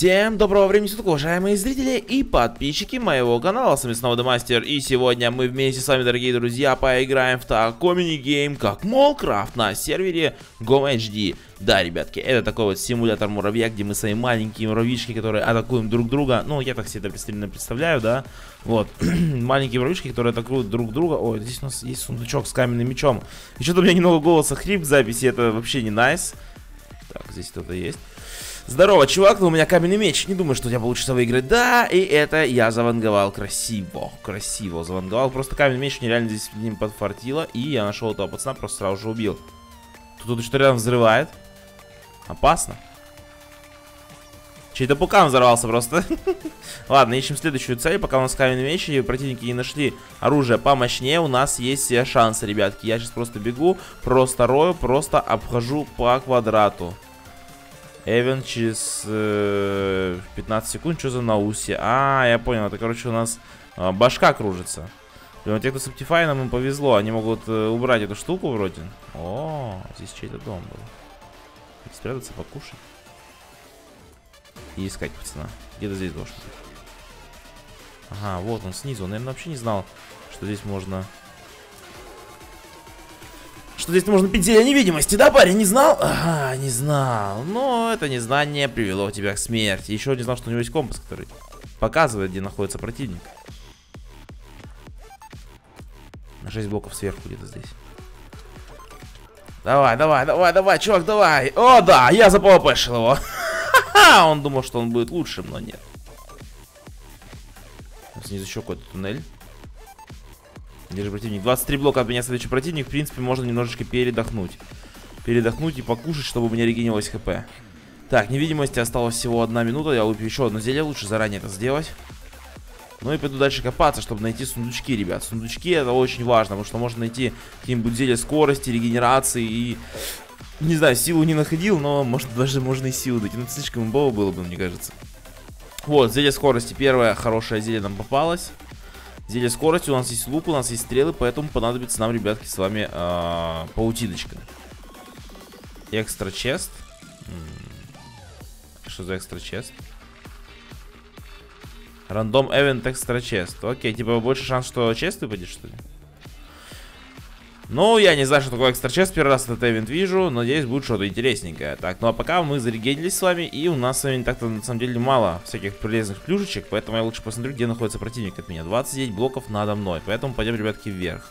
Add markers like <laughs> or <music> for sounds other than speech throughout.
Всем доброго времени суток, уважаемые зрители и подписчики моего канала, с вами снова Демастер, и сегодня мы вместе с вами, дорогие друзья, поиграем в такой мини-гейм, как Молкрафт на сервере GoMHD. Да, ребятки, это такой вот симулятор муравья, где мы свои маленькие муравьишки, которые атакуем друг друга, ну, я так себе это представляю, да, вот, <clears throat> маленькие муравьишки, которые атакуют друг друга, ой, здесь у нас есть сундучок с каменным мечом, и что-то у меня немного голоса хрип в записи, это вообще не найс, так, здесь кто-то есть. Здорово, чувак, но у меня каменный меч. Не думаю, что у тебя получится выиграть. Да, и это я заванговал красиво. Красиво заванговал. Просто каменный меч нереально здесь ним подфартило. И я нашел этого пацана, просто сразу же убил. Тут, тут что рядом взрывает. Опасно. Чей-то пукан взорвался просто. <laughs> Ладно, ищем следующую цель. Пока у нас каменный меч и противники не нашли оружие помощнее, у нас есть все шансы, ребятки. Я сейчас просто бегу, просто рою, просто обхожу по квадрату. Эвен через э, 15 секунд. Что за науси? А, я понял. Это, короче, у нас э, башка кружится. Блин, те, кто с Optifine, им повезло. Они могут э, убрать эту штуку вроде. О, здесь чей-то дом был. Спрятаться, покушать. И искать пацана. Где-то здесь должен быть. Ага, вот он снизу. Он, наверное, вообще не знал, что здесь можно что здесь можно пить зелье невидимости, да, парень? Не знал? Ага, не знал. Но это незнание привело тебя к смерти. Еще не знал, что у него есть компас, который показывает, где находится противник. На 6 блоков сверху где-то здесь. Давай, давай, давай, давай, чувак, давай. О, да, я запопешил его. Он думал, что он будет лучшим, но нет. Снизу еще какой-то туннель. Держи противник. 23 блока от меня следующий противник. В принципе, можно немножечко передохнуть. Передохнуть и покушать, чтобы у меня регенилось хп. Так, невидимости осталось всего одна минута. Я выпью еще одно зелье. Лучше заранее это сделать. Ну и пойду дальше копаться, чтобы найти сундучки, ребят. Сундучки это очень важно, потому что можно найти какие-нибудь зелья скорости, регенерации и... Не знаю, силу не находил, но может даже можно и силу дать. Ну, слишком имбово было бы, мне кажется. Вот, зелье скорости. Первое хорошее зелье нам попалось. Зелье скорости, у нас есть лук, у нас есть стрелы, поэтому понадобится нам, ребятки, с вами э, паутиночка. Экстра чест. Что за экстра чест? Рандом эвент экстра чест. Окей, типа больше шанс, что чест выпадет, что ли? Ну, я не знаю, что такое экстра чест, первый раз этот эвент вижу, надеюсь, будет что-то интересненькое. Так, ну а пока мы зарегенились с вами, и у нас с вами так-то на самом деле мало всяких полезных плюшечек, поэтому я лучше посмотрю, где находится противник от меня. 29 блоков надо мной, поэтому пойдем, ребятки, вверх.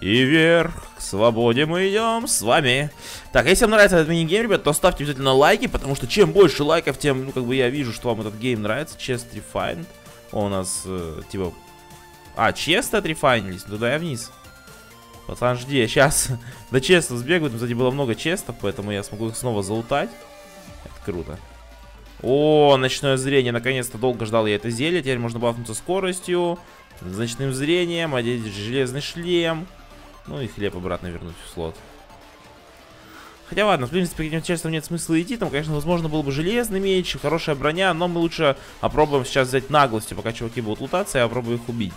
И вверх, к свободе мы идем с вами. Так, если вам нравится этот мини-гейм, ребят, то ставьте обязательно лайки, потому что чем больше лайков, тем, ну, как бы я вижу, что вам этот гейм нравится. Chest refilled. О, у нас, э, типа... А, отрефиллились? Ну, туда я вниз. Пацан, жди, сейчас <laughs> до честов сбегают. Кстати, было много честов, поэтому я смогу их снова залутать. Это круто. О, ночное зрение. Наконец-то долго ждал я это зелье. Теперь можно бафнуться скоростью, ночным зрением, одеть железный шлем. Ну и хлеб обратно вернуть в слот. Хотя ладно, в принципе, к этим честам нет смысла идти. Там, конечно, возможно, был бы железный меч, хорошая броня, но мы лучше опробуем сейчас взять наглостью, пока чуваки будут лутаться, я попробую их убить.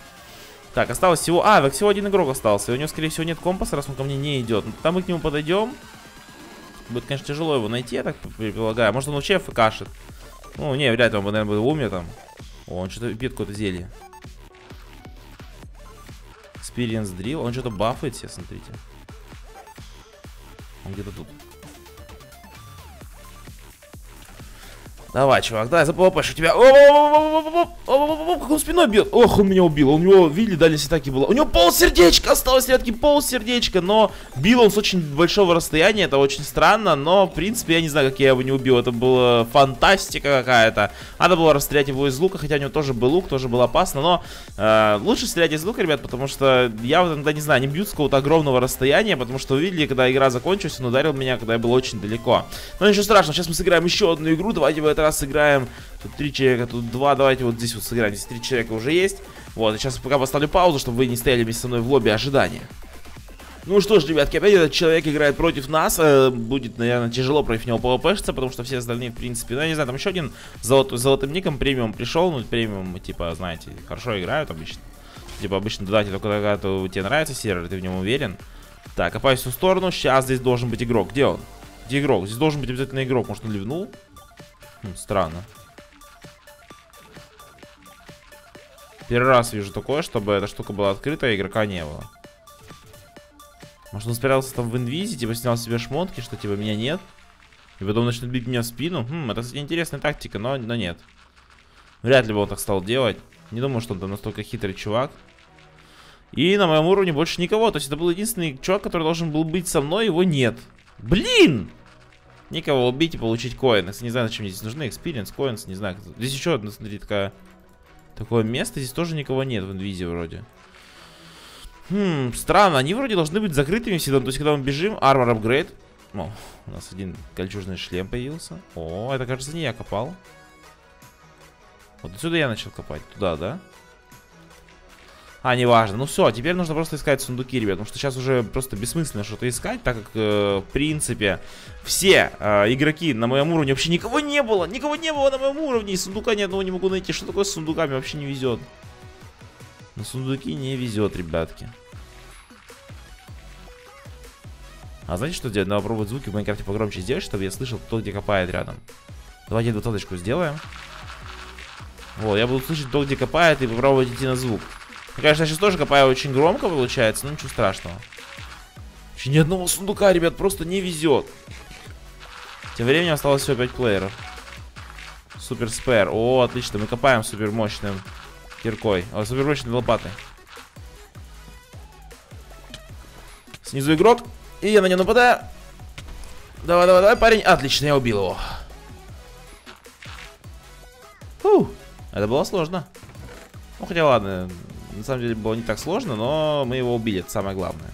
Так, осталось всего... А, так всего один игрок остался. И у него, скорее всего, нет компаса, раз он ко мне не идет. Там мы к нему подойдем. Будет, конечно, тяжело его найти, я так предполагаю. Может, он вообще фкашит. Ну, не, вряд ли он, наверное, будет в уме там. О, он что-то пьет какое-то зелье. Experience Drill. Он что-то бафает все, смотрите. Он где-то тут. Давай, чувак, давай, запопаешь у тебя. Как он спиной бьет. Ох, он меня убил. У него, видели, дальность атаки было. У него пол сердечка осталось, ребятки, пол сердечка. Но бил он с очень большого расстояния. Это очень странно. Но, в принципе, я не знаю, как я его не убил. Это была фантастика какая-то. Надо было расстрелять его из лука. Хотя у него тоже был лук, тоже было опасно. Но э, лучше стрелять из лука, ребят, потому что я вот иногда, не знаю, не бьют с какого-то огромного расстояния. Потому что, видели, когда игра закончилась, он ударил меня, когда я был очень далеко. Но ничего страшного. Сейчас мы сыграем еще одну игру. Давайте в этот раз сыграем. Тут три человека, тут два. Давайте вот здесь вот сыграем. Здесь три человека уже есть. Вот, сейчас пока поставлю паузу, чтобы вы не стояли вместе со мной в лобби ожидания. Ну что ж, ребятки, опять этот человек играет против нас. Э, будет, наверное, тяжело против него пвпшиться, потому что все остальные, в принципе, ну, я не знаю, там еще один золот, золотым ником премиум пришел. Ну, премиум, типа, знаете, хорошо играют обычно. Типа, обычно додайте только когда тебе нравится сервер, ты в нем уверен. Так, копаюсь в сторону. Сейчас здесь должен быть игрок. Где он? Где игрок? Здесь должен быть обязательно игрок. Может, он ливнул? Хм, странно. Первый раз вижу такое, чтобы эта штука была открыта, а игрока не было. Может он спрятался там в инвизе, типа снял себе шмотки, что типа меня нет. И потом начнут бить меня в спину. Хм, это, кстати, интересная тактика, но, но нет. Вряд ли бы он так стал делать. Не думаю, что он там настолько хитрый чувак. И на моем уровне больше никого. То есть это был единственный чувак, который должен был быть со мной, его нет. Блин! Никого убить и получить коины. Не знаю, зачем здесь нужны. Experience, coins, не знаю. Здесь еще одна, смотри, такая... Такое место. Здесь тоже никого нет в инвизе вроде. Хм, странно. Они вроде должны быть закрытыми всегда. То есть, когда мы бежим, armor upgrade. О, у нас один кольчужный шлем появился. О, это, кажется, не я копал. Вот отсюда я начал копать. Туда, да? А, неважно. Ну все, теперь нужно просто искать сундуки, ребят. Потому что сейчас уже просто бессмысленно что-то искать, так как, э, в принципе, все э, игроки на моем уровне вообще никого не было. Никого не было на моем уровне. И сундука ни одного не могу найти. Что такое с сундуками? Вообще не везет. На сундуки не везет, ребятки. А знаете, что делать? Надо попробовать звуки в Майнкрафте погромче сделать, чтобы я слышал, кто где копает рядом. Давайте двадцаточку сделаем. Вот, я буду слышать, кто где копает, и попробовать идти на звук. Ну, конечно, я сейчас тоже копаю очень громко получается, но ничего страшного. Еще ни одного сундука, ребят, просто не везет. Тем временем осталось всего 5 плееров. Супер спэр. О, отлично, мы копаем супер мощным киркой. О, супер мощной лопатой. Снизу игрок. И я на него нападаю. Давай, давай, давай, парень. Отлично, я убил его. Фу, это было сложно. Ну, хотя ладно, на самом деле было не так сложно, но мы его убили, это самое главное.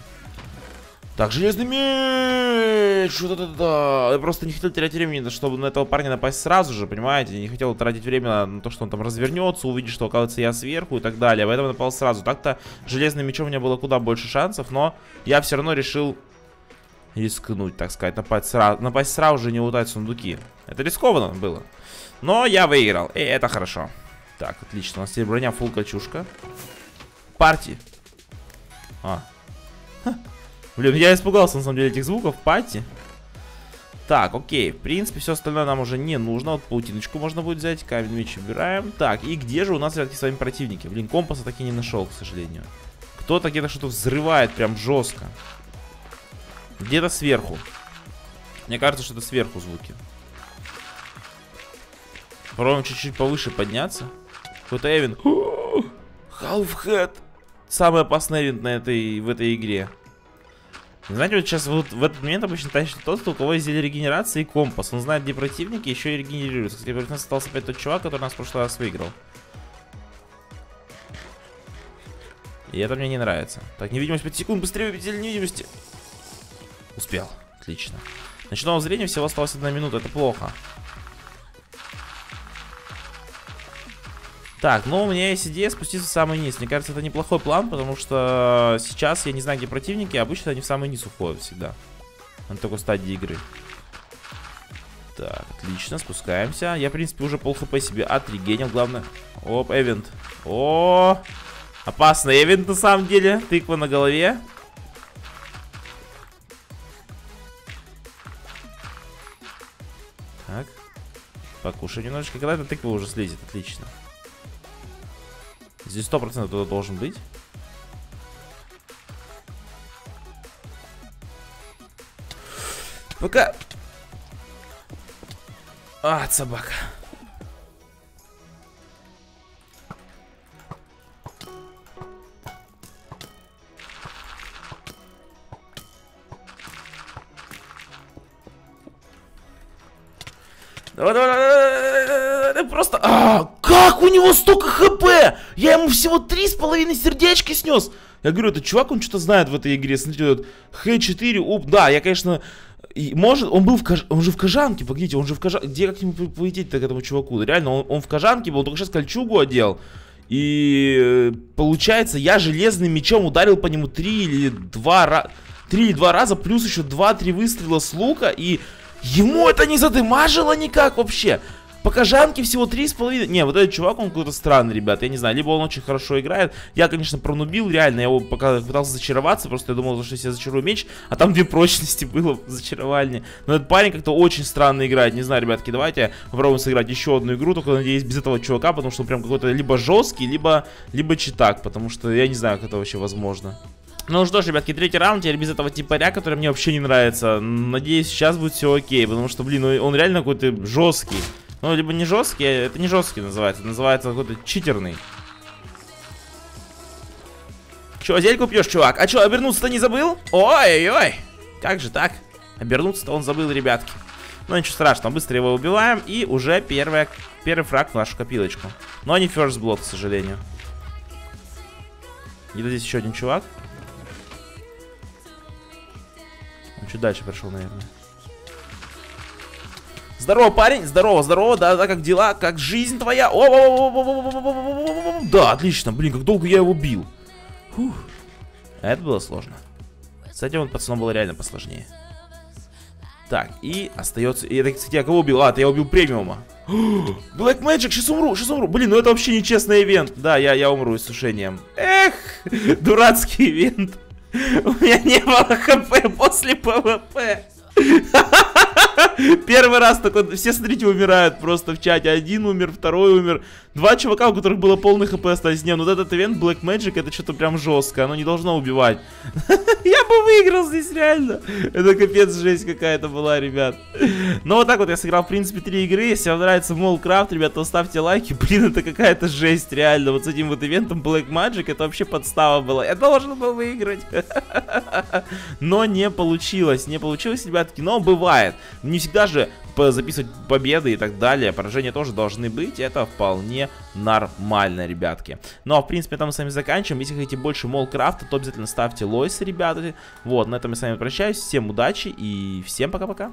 Так, железный меч! Что-то да. Я просто не хотел терять времени, чтобы на этого парня напасть сразу же, понимаете? Не хотел тратить время на то, что он там развернется, увидит, что оказывается я сверху и так далее. Поэтому напал сразу. Так-то железным мечом у меня было куда больше шансов, но я все равно решил рискнуть, так сказать, напасть сразу, напасть сразу же не лутать сундуки. Это рискованно было. Но я выиграл, и это хорошо. Так, отлично, у нас теперь броня фул качушка. Парти. А. Блин, я испугался на самом деле этих звуков. Пати. Так, окей. В принципе, все остальное нам уже не нужно. Вот паутиночку можно будет взять. Камень меч убираем. Так, и где же у нас, ребятки, с вами противники? Блин, компаса так и не нашел, к сожалению. Кто-то где-то что-то взрывает прям жестко. Где-то сверху. Мне кажется, что это сверху звуки. Попробуем чуть-чуть повыше подняться. Какой-то Эвин. <gasps> Half Самый опасный Эвент на этой, в этой игре. Знаете, вот сейчас вот в этот момент обычно тащит тот, у кого есть зелье регенерации и компас. Он знает, где противники, еще и регенерируется. Кстати, у нас остался опять тот чувак, который нас в прошлый раз выиграл. И это мне не нравится. Так, невидимость 5 секунд, быстрее зелье невидимости. Успел. Отлично. Ночного зрения всего осталось одна минута, это плохо. Так, ну у меня есть идея спуститься в самый низ. Мне кажется, это неплохой план, потому что сейчас я не знаю, где противники, обычно они в самый низ уходят всегда. На такой стадии игры. Так, отлично, спускаемся. Я, в принципе, уже пол хп себе отрегенил, главное. Оп, эвент. О, опасный эвент на самом деле. Тыква на голове. Так. Покушай немножечко. Когда эта тыква уже слезет, отлично. Здесь сто процентов кто-то должен быть. Пока... А, собака. Давай, давай, давай, давай, просто... А, как у него столько хп? Я ему всего три с половиной сердечки снес. Я говорю, этот чувак, он что-то знает в этой игре. Смотрите, вот Х4, уп, да, я, конечно... И может, он был в кож... он же в кожанке, погодите, он же в кожанке, где как к нему полететь-то к этому чуваку? Реально, он, он в кожанке был, он только сейчас кольчугу одел. И э, получается, я железным мечом ударил по нему три или два раза, три или два раза, плюс еще два-три выстрела с лука, и ему это не задымажило никак вообще. Пока Жанки всего 3,5. Не, вот этот чувак, он какой-то странный, ребят. Я не знаю, либо он очень хорошо играет. Я, конечно, пронубил, реально. Я его пока пытался зачароваться. Просто я думал, что я зачарую меч. А там две <laughs> прочности было в. Но этот парень как-то очень странно играет. Не знаю, ребятки, давайте попробуем сыграть еще одну игру. Только, надеюсь, без этого чувака. Потому что он прям какой-то либо жесткий, либо, либо читак. Потому что я не знаю, как это вообще возможно. Ну что ж, ребятки, третий раунд, теперь без этого типаря, который мне вообще не нравится. Надеюсь, сейчас будет все окей, потому что, блин, он реально какой-то жесткий. Ну, либо не жесткий, а это не жесткий называется, называется какой-то читерный. Че, зельку пьешь, чувак? А что, обернуться-то не забыл? Ой-ой, как же так? Обернуться-то он забыл, ребятки. Ну, ничего страшного, быстро его убиваем, и уже первая, первый фраг в нашу копилочку. Но не first blood, к сожалению. Где-то здесь еще один чувак. Он чуть дальше прошел, наверное. Здорово, парень, здорово, здорово, да, да, как дела, как жизнь твоя? О, да, отлично, блин, как долго я его бил. Фух. Это было сложно. С этим вот пацаном было реально посложнее. Так, и остается... И это, кстати, я кого убил? А, это я убил премиума. Black Magic, сейчас умру, сейчас умру. Блин, ну это вообще нечестный ивент. Да, я, я умру иссушением. Эх, дурацкий ивент. У меня не было хп после ПВП. Первый раз такой, все, смотрите, умирают просто в чате. Один умер, второй умер. Два чувака, у которых было полный хп остались. Не, ну этот ивент Black Magic, это что-то прям жестко. Оно не должно убивать. <laughs> Я бы выиграл здесь, реально. Это капец жесть какая-то была, ребят. Ну вот так вот я сыграл, в принципе, три игры. Если вам нравится Молкрафт, ребят, то ставьте лайки. <laughs> Блин, это какая-то жесть, реально. Вот с этим вот ивентом Black Magic, это вообще подстава была. Я должен был выиграть. <laughs> Но не получилось. Не получилось, ребятки. Но бывает. Не всегда же записывать победы и так далее. Поражения тоже должны быть. Это вполне нормально, ребятки. Ну а в принципе там мы с вами заканчиваем. Если хотите больше молкрафта, то обязательно ставьте лойсы, ребята. Вот, на этом я с вами прощаюсь. Всем удачи и всем пока-пока.